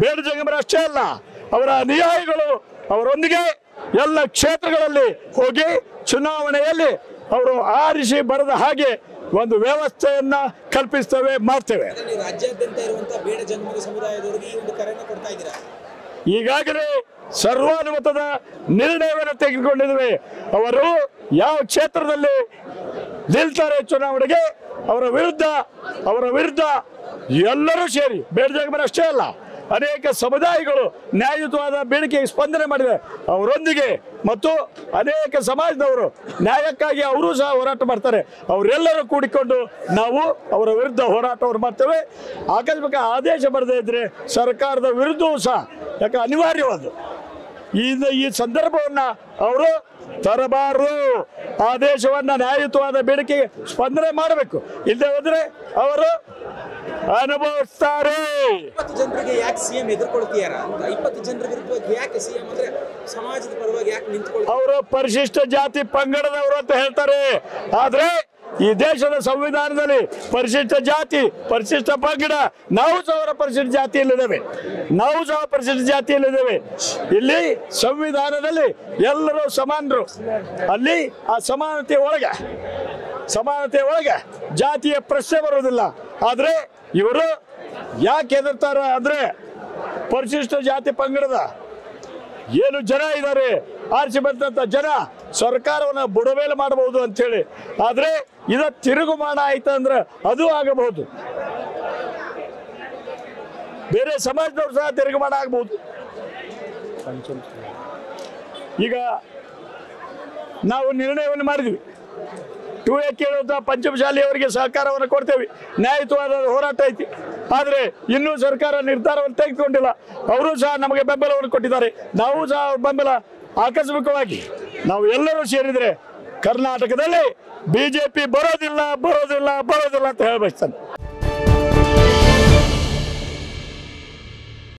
ಬೇಡ ಜಂಗಮರ ಅಷ್ಟೇ ಅಲ್ಲ ಅವರ ಅನುಯಾಯಿಗಳು ಅವರೊಂದಿಗೆ ಎಲ್ಲ ಕ್ಷೇತ್ರಗಳಲ್ಲಿ ಹೋಗಿ ಚುನಾವಣೆಯಲ್ಲಿ ಅವರು ಆರಿಸಿ ಬರೆದ ಹಾಗೆ ಒಂದು ವ್ಯವಸ್ಥೆಯನ್ನ ಕಲ್ಪಿಸ್ತೇವೆ ಮಾಡ್ತೇವೆ. ಬೇಡ ಈಗಾಗಲೇ ಸರ್ವಾನುಮತದ ನಿರ್ಣಯವನ್ನು ತೆಗೆದುಕೊಂಡಿದ್ದೇವೆ. ಅವರು ಯಾವ ಕ್ಷೇತ್ರದಲ್ಲಿ ನಿಲ್ತಾರೆ ಚುನಾವಣೆಗೆ ಅವರ ವಿರುದ್ಧ ಅವರ ವಿರುದ್ಧ ಎಲ್ಲರೂ ಸೇರಿ ಬೇಡಜಾಗಮನ ಅಷ್ಟೇ ಅಲ್ಲ ಅನೇಕ ಸಮುದಾಯಗಳು ನ್ಯಾಯಯುತವಾದ ಬೇಡಿಕೆಗೆ ಸ್ಪಂದನೆ ಮಾಡಿದೆ ಅವರೊಂದಿಗೆ ಮತ್ತು ಅನೇಕ ಸಮಾಜದವರು ನ್ಯಾಯಕ್ಕಾಗಿ ಅವರು ಸಹ ಹೋರಾಟ ಮಾಡ್ತಾರೆ. ಅವರೆಲ್ಲರೂ ಕೂಡಿಕೊಂಡು ನಾವು ಅವರ ವಿರುದ್ಧ ಹೋರಾಟವನ್ನು ಮಾಡ್ತೇವೆ. ಆಕಸ್ಮಿಕ ಆದೇಶ ಬರದೇ ಇದ್ರೆ ಸರ್ಕಾರದ ವಿರುದ್ಧವೂ ಸಹ, ಯಾಕೆ ಅನಿವಾರ್ಯವಾದ ಈ ಈ ಸಂದರ್ಭವನ್ನ ಅವರು ತರಬಾರದು. ಆದೇಶವನ್ನ ನ್ಯಾಯಯುತವಾದ ಬೇಡಿಕೆಗೆ ಸ್ಪಂದನೆ ಮಾಡಬೇಕು. ಇಲ್ಲದೆ ಹೋದರೆ ಅವರು ಅನುಭವಿಸ್ತಾರೆ. ಇಪ್ಪತ್ತು ಜನರಿಗೆ ಯಾಕೆ ಸಿಎಂ ಎದುರ್ಕೊಳ್ತೀಯಾರ ಇಪ್ಪತ್ತು ಜನರ ವಿರುದ್ಧವಾಗಿ ಯಾಕೆ ಸಿಎಂ ಅಂದ್ರೆ ಸಮಾಜದ ಪರವಾಗಿ ಯಾಕೆ ನಿಂತ್ಕೊಳ್ತಾರೆ ಅವರು ಪರಿಶಿಷ್ಟ ಜಾತಿ ಪಂಗಡದವರು ಅಂತ ಹೇಳ್ತಾರೆ. ಆದ್ರೆ ಈ ದೇಶದ ಸಂವಿಧಾನದಲ್ಲಿ ಪರಿಶಿಷ್ಟ ಜಾತಿ ಪರಿಶಿಷ್ಟ ಪಂಗಡ ನಾವು ಸಹ ಅವರ ಪರಿಶಿಷ್ಟ ಜಾತಿಯಲ್ಲಿದ್ದೇವೆ. ನಾವು ಸಹ ಪರಿಶಿಷ್ಟ ಜಾತಿಯಲ್ಲಿದ್ದೇವೆ. ಇಲ್ಲಿ ಸಂವಿಧಾನದಲ್ಲಿ ಎಲ್ಲರೂ ಸಮಾನರು. ಅಲ್ಲಿ ಆ ಸಮಾನತೆ ಒಳಗೆ ಸಮಾನತೆ ಒಳಗೆ ಜಾತಿಯ ಪ್ರಶ್ನೆ ಬರೋದಿಲ್ಲ ಆದ್ರೆ ಇವರು ಯಾಕೆ ಹೆದರ್ತಾರ ಅಂದ್ರೆ ಪರಿಶಿಷ್ಟ ಜಾತಿ ಪಂಗಡದ ಏನು ಜನ ಇದ್ದಾರೆ, ಆರಿಸಿ ಬಂದಂಥ ಜನ ಸರ್ಕಾರವನ್ನ ಬುಡಮೇಲೆ ಮಾಡಬಹುದು ಅಂತೇಳಿ. ಆದರೆ ಇದ ತಿರುಗುಮಾನ ಆಯ್ತಂದ್ರೆ ಅದು ಆಗಬಹುದು. ಬೇರೆ ಸಮಾಜದವ್ರು ಸಹ ತಿರುಗುಮಾನ ಆಗಬಹುದು. ಈಗ ನಾವು ನಿರ್ಣಯವನ್ನು ಮಾಡಿದ್ವಿ. ಟೂ ಎ ಪಂಚಮಶಾಲಿ ಪಂಚಮಶಾಲಿಯವರಿಗೆ ಸಹಕಾರವನ್ನು ಕೊಡ್ತೇವೆ. ನ್ಯಾಯಯುತವಾದ ಹೋರಾಟ ಐತಿ. ಆದರೆ ಇನ್ನೂ ಸರ್ಕಾರ ನಿರ್ಧಾರವನ್ನು ತೆಗೆದುಕೊಂಡಿಲ್ಲ. ಅವರು ಸಹ ನಮಗೆ ಬೆಂಬಲವನ್ನು ಕೊಟ್ಟಿದ್ದಾರೆ. ನಾವು ಸಹ ಅವ್ರ ಬೆಂಬಲ ಆಕಸ್ಮಿಕವಾಗಿ ನಾವು ಎಲ್ಲರೂ ಸೇರಿದ್ರೆ ಕರ್ನಾಟಕದಲ್ಲಿ ಬಿಜೆಪಿ ಬರೋದಿಲ್ಲ ಬರೋದಿಲ್ಲ ಬರೋದಿಲ್ಲ ಅಂತ ಹೇಳಬಯಸ್ತಾನೆ.